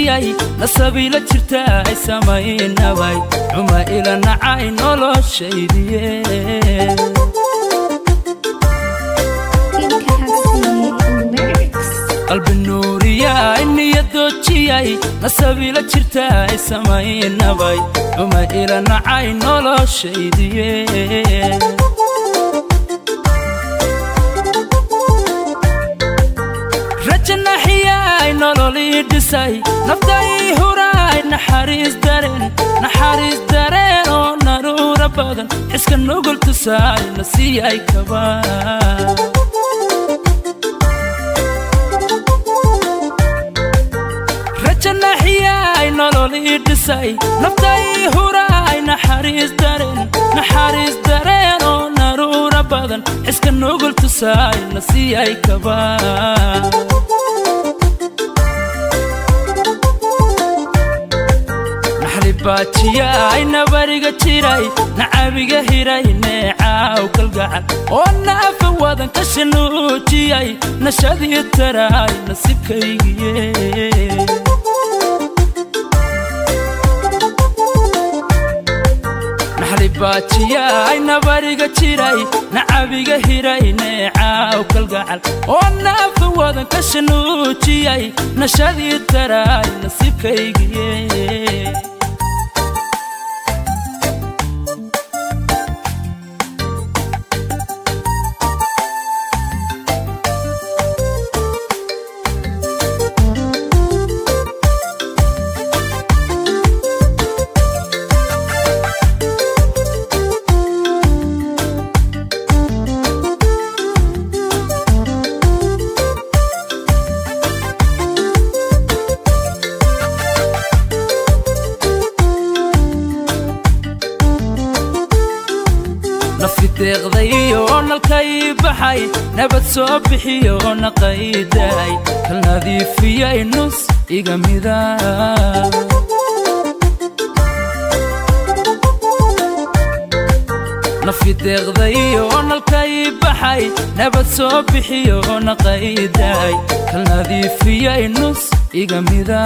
noojiyay nasabiila jirta ay samaynabay xuma ila nacay noloshaydiye qalbi nuuriya niyadoojiyay nasabiila jirta ay samaynabay xuma ila nacay noloshaydiye nololii dhisay naftai huraay naxariis dareen naxariis dareen oo naruura badan xiska nugul tusaay na siiyay kaba rajanaxiyay nololii dhisay naftai huraay naxariis dareen naxariis dareen oo naruura badan xiska nugul tusaay na siiyay kaba baajiyay nabariga jiray nacabiga hiray neecaaw kalgacal. Oo naafa wadan ka shanuujiyay nashadii taraay nasibkaygiye baajiyay nabariga jiray nacabiga hiray neecaaw kalgacal. Oo naafa wadan ka shanuujiyay nashadii taraay nasibkaygiye nafideeqdayo nalkay baxay nabad soo bixiyo naqayday kal nadiifiyay nus iga mida nafideeqdayo nalkay baxay nabad soo bixiyo naqayday kal nadiifiyay nus iga mida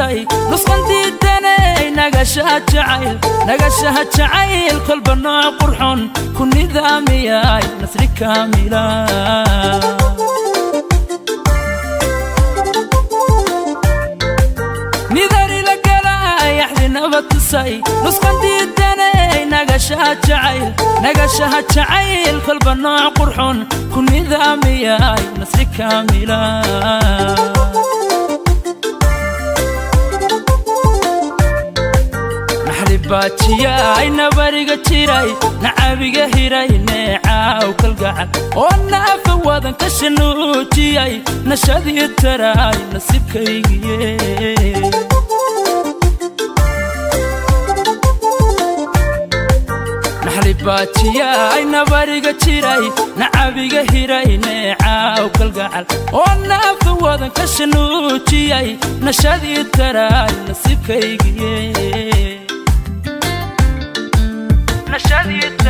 نسي نسخنتي تاني نقشها الجعيل نقشها الجعيل قلب النوع قرحون. كن نظامي نسري كاملا نذري لقلا يحلي نبت نسي نسخنتي تاني نقشها الجعيل نقشها الجعيل قلب النوع قرحون. كن نظامي نسري كاملا baajiyay nabariga jiray nacabiga hiray neecaaw kalgacal oo naafa wadan ka shanuujiyay nashadii taraay nasibkaygiye baajiyay nabariga jiray nacabiga hiray neecaaw kalgacal. Oo naafa wadan ka shanuujiyay nashadii taraay nasibkaygiye nashadii taraay nasibkaygiye